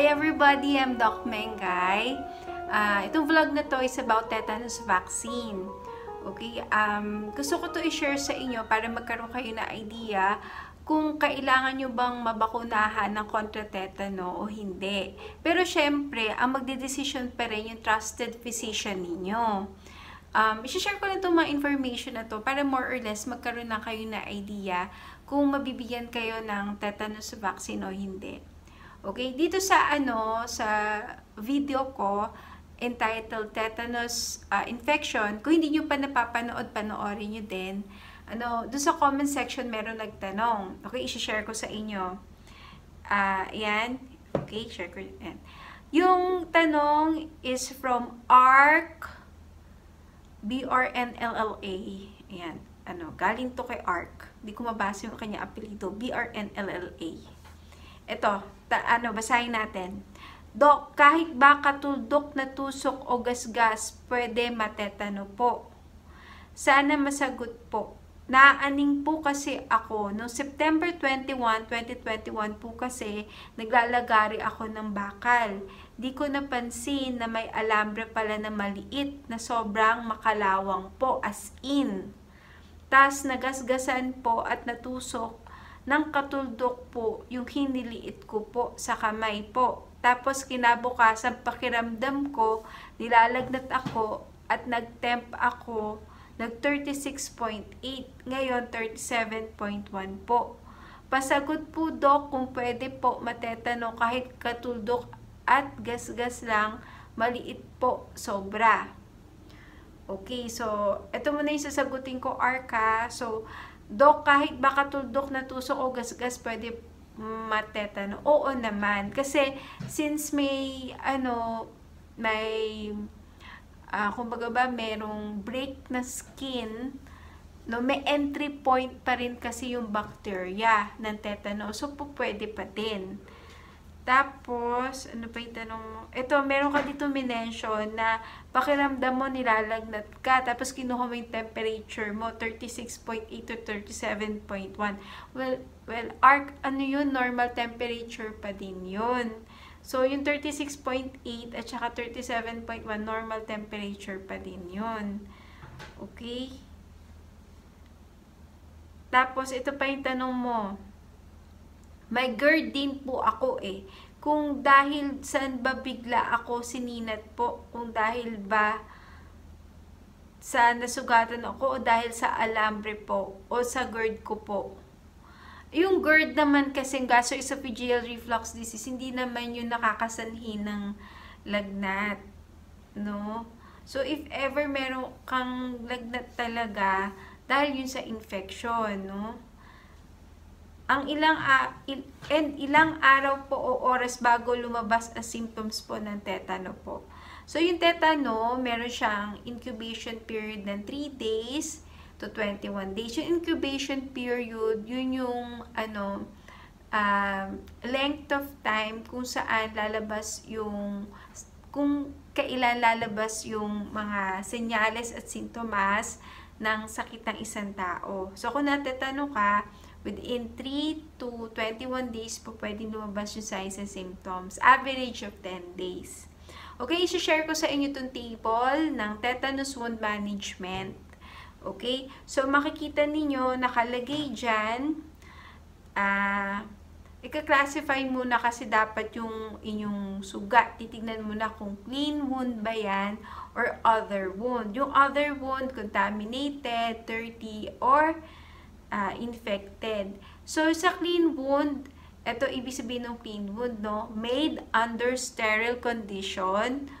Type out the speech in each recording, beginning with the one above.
Hi everybody, I'm Doc Mengay. Uh, itong vlog na to is about tetanus vaccine. Okay, um, gusto ko to i-share sa inyo para magkaroon kayo na idea kung kailangan nyo bang mabakunahan ng kontra tetano o hindi. Pero syempre, ang magdedesisyon pa rin yung trusted physician ninyo. Um, i-share ko lang itong mga information na to para more or less magkaroon na kayo na idea kung mabibigyan kayo ng tetanus vaccine o hindi. Okay, dito sa ano, sa video ko entitled Tetanus uh, Infection, kung hindi nyo pa napapanood, panoorin nyo din. Ano, doon sa comment section meron nagtanong. Okay, i-share ko sa inyo. Ah, uh, yan. Okay, share ko yan. Yung tanong is from ARC B-R-N-L-L-A. Ayan. Ano, galing to kay ARC. Hindi ko mabasa yung kanya apelido. B-R-N-L-L-A. Ito, ta, ano, basahin natin. Dok, kahit ba katuldok na tusok o gasgas, pwede matetano po. Sana masagot po. Naaning po kasi ako, noong September 21, 2021 po kasi, naglalagari ako ng bakal. Di ko napansin na may alambre pala na maliit na sobrang makalawang po, as in. Tas nagasgasan po at natusok ng katuldok po yung hiniliit ko po sa kamay po. Tapos kinabukasan pakiramdam ko, nilalagnat ako at nagtemp ako nag 36.8, ngayon 37.1 po. Pasagot po dok kung pwede po matetano kahit katuldok at gasgas lang, maliit po, sobra. Okay, so ito muna yung sasagutin ko, Arca. So, Dok, kahit baka tuldok na tusok o gasgas, pwede matetano. Oo naman. Kasi, since may, ano, may, uh, kumbaga ba, merong break na skin, no, may entry point pa rin kasi yung bacteria ng tetanus. So, pwede pa din. Tapos, ano pa yung tanong mo? Ito, meron ka dito minention na pakiramdam mo nilalagnat ka, tapos kinuha mo yung temperature mo, 36.8 to 37.1. Well, well, arc, ano yun, normal temperature pa din yun. So, yung 36.8 at saka 37.1, normal temperature pa din yun. Okay? Tapos, ito pa yung tanong mo may GERD din po ako eh. Kung dahil saan ba bigla ako sininat po? Kung dahil ba sa nasugatan ako o dahil sa alambre po o sa GERD ko po. Yung GERD naman kasi gastroesophageal reflux disease, hindi naman yung nakakasanhi ng lagnat. No? So, if ever meron kang lagnat talaga, dahil yun sa infection, no? Ang ilang uh, il, and ilang araw po o oras bago lumabas ang symptoms po ng tetano po. So, yung tetano, meron siyang incubation period ng 3 days to 21 days. Yung incubation period, yun yung ano, um, length of time kung saan lalabas yung kung kailan lalabas yung mga senyales at sintomas ng sakit ng isang tao. So, kung natatanong ka, Within 3 to 21 days po pwedeng lumabas yung signs and symptoms. Average of 10 days. Okay, isi-share ko sa inyo itong table ng tetanus wound management. Okay, so makikita ninyo nakalagay dyan, ah, uh, ika-classify muna kasi dapat yung inyong sugat. Titignan muna kung clean wound ba yan or other wound. Yung other wound, contaminated, dirty, or uh, infected. So, sa clean wound, ito ibig sabihin ng clean wound, no? Made under sterile condition.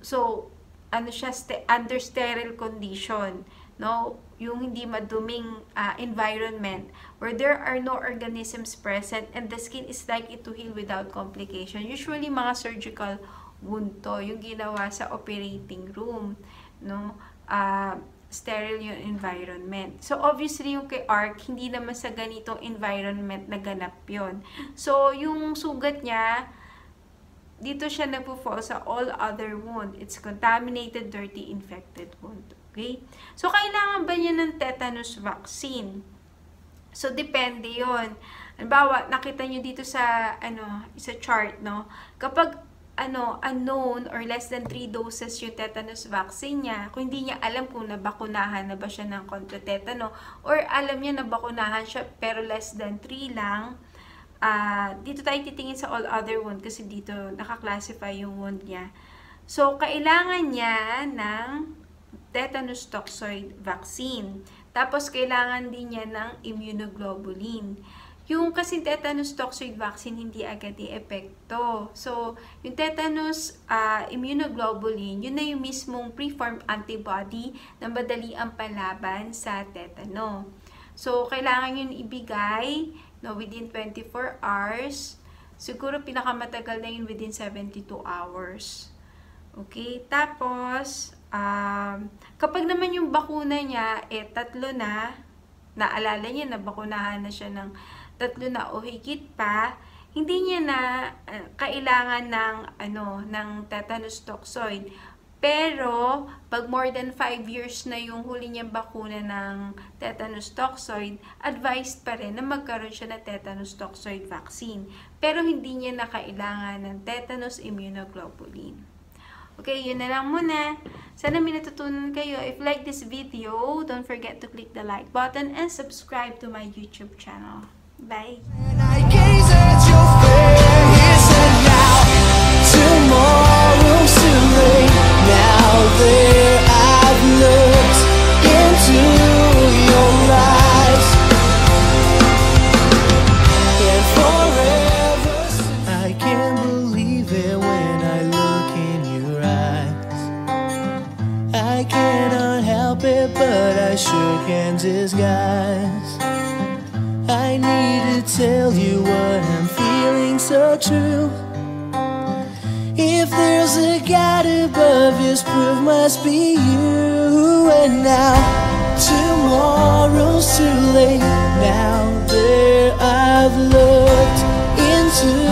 So, ano siya, st under sterile condition, no? Yung hindi maduming uh, environment where there are no organisms present and the skin is likely to heal without complication. Usually, mga surgical wound to, yung ginawa sa operating room, no? Uh, sterile yung environment. So, obviously, yung kay ARC, hindi naman sa ganitong environment naganap yon So, yung sugat niya, dito siya nagpo-fall sa all other wound. It's contaminated, dirty, infected wound. Okay? So, kailangan ba niya ng tetanus vaccine? So, depende yon Halimbawa, nakita nyo dito sa, ano, sa chart, no? Kapag, ano, unknown or less than 3 doses yung tetanus vaccine niya, kung hindi niya alam kung nabakunahan na ba siya ng kontra tetano, or alam niya nabakunahan siya pero less than 3 lang, uh, dito tayo titingin sa all other wound kasi dito nakaklasify yung wound niya. So, kailangan niya ng tetanus toxoid vaccine. Tapos, kailangan din niya ng immunoglobulin. Yung kasi tetanus toxoid vaccine hindi agad i-epekto. So, yung tetanus uh, immunoglobulin, yun na yung mismong preformed antibody na madali ang palaban sa tetano. So, kailangan yun ibigay no, within 24 hours. Siguro pinakamatagal na yun within 72 hours. Okay? Tapos, um, kapag naman yung bakuna niya, eh, tatlo na, naalala niya na bakunahan na siya ng tatlo na o higit pa, hindi niya na uh, kailangan ng ano ng tetanus toxoid. Pero, pag more than 5 years na yung huli niyang bakuna ng tetanus toxoid, advised pa rin na magkaroon siya ng tetanus toxoid vaccine. Pero hindi niya na kailangan ng tetanus immunoglobulin. Okay, yun na lang muna. Sana may natutunan kayo. If like this video, don't forget to click the like button and subscribe to my YouTube channel. Bye. What I'm feeling so true. If there's a God above, His proof must be you. And now, tomorrow's too late. Now there I've looked into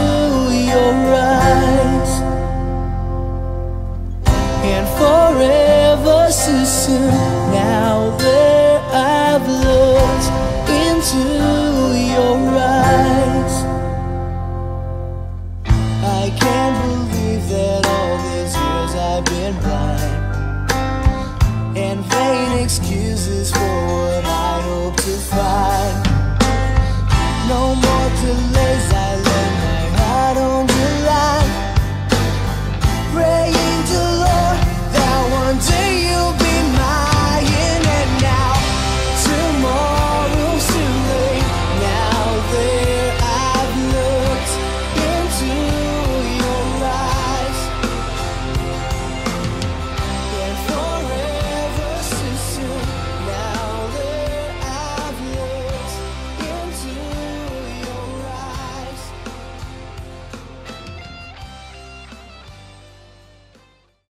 goodbye.